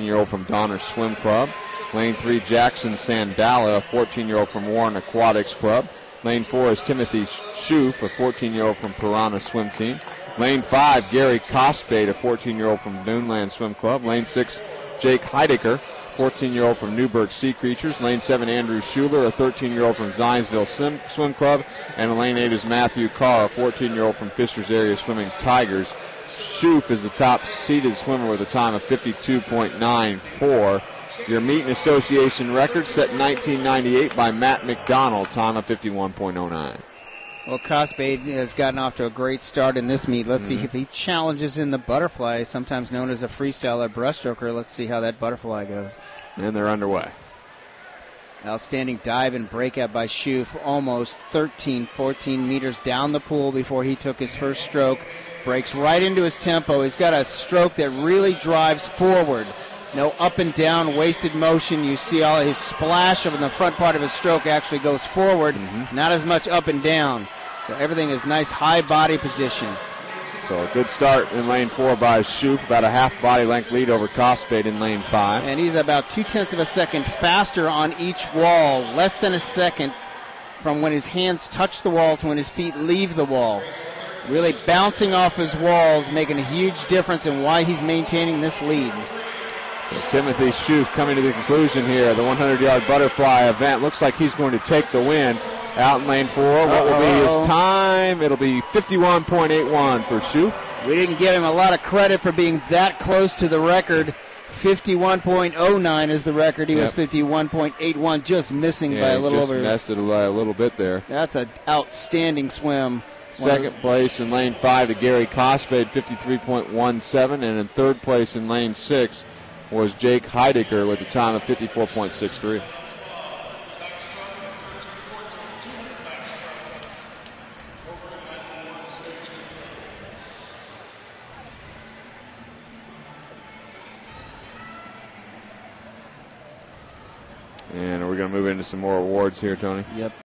year old from Donner Swim Club. Lane 3, Jackson Sandala, a 14 year old from Warren Aquatics Club. Lane 4 is Timothy Schoof, a 14 year old from Piranha Swim Team. Lane 5, Gary Kostbade, a 14 year old from Noonland Swim Club. Lane 6, Jake Heidecker, 14 year old from Newburgh Sea Creatures. Lane 7, Andrew Schuler, a 13 year old from Zionsville Sim- Swim Club. And lane 8 is Matthew Carr, a 14 year old from Fishers Area Swimming Tigers. Schoof is the top seeded swimmer with a time of 52.94. Your meet and Association record set in 1998 by Matt McDonald, time of 51.09. Well, Kostbade has gotten off to a great start in this meet. Let's mm-hmm. see if he challenges in the butterfly, sometimes known as a freestyle or breaststroker. Let's see how that butterfly goes. And they're underway. Outstanding dive and breakout by Schoof, almost 13, 14 meters down the pool before he took his first stroke. Breaks right into his tempo. He's got a stroke that really drives forward. No up and down, wasted motion. You see all his splash of the front part of his stroke actually goes forward, mm-hmm. not as much up and down. So everything is nice high body position. So a good start in lane four by Schoof, about a half body length lead over Kostbade in lane five. And he's about two tenths of a second faster on each wall, less than a second from when his hands touch the wall to when his feet leave the wall. Really bouncing off his walls, making a huge difference in why he's maintaining this lead. Timothy Schoof coming to the conclusion here. The 100 yard butterfly event looks like he's going to take the win out in lane four. What will be his time? It'll be 51.81 for Schoof. We didn't give him a lot of credit for being that close to the record. 51.09 is the record. He yep. was 51.81, just missing yeah, by a little just over. Missed it a little bit there. That's an outstanding swim. Second place in lane five to Gary Kostbade, 53.17, and in third place in lane six was Jake Heidecker with a time of 54.63. And we're going to move into some more awards here, Tony. Yep.